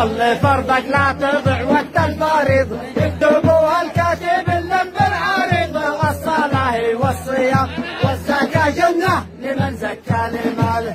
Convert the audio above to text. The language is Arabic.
صلي فرضك لا تضع وقت الفريض. يكتبوها الكاتب اللم بالعريض. الصلاة والصيام والزكاة جنة لمن زكى لماله.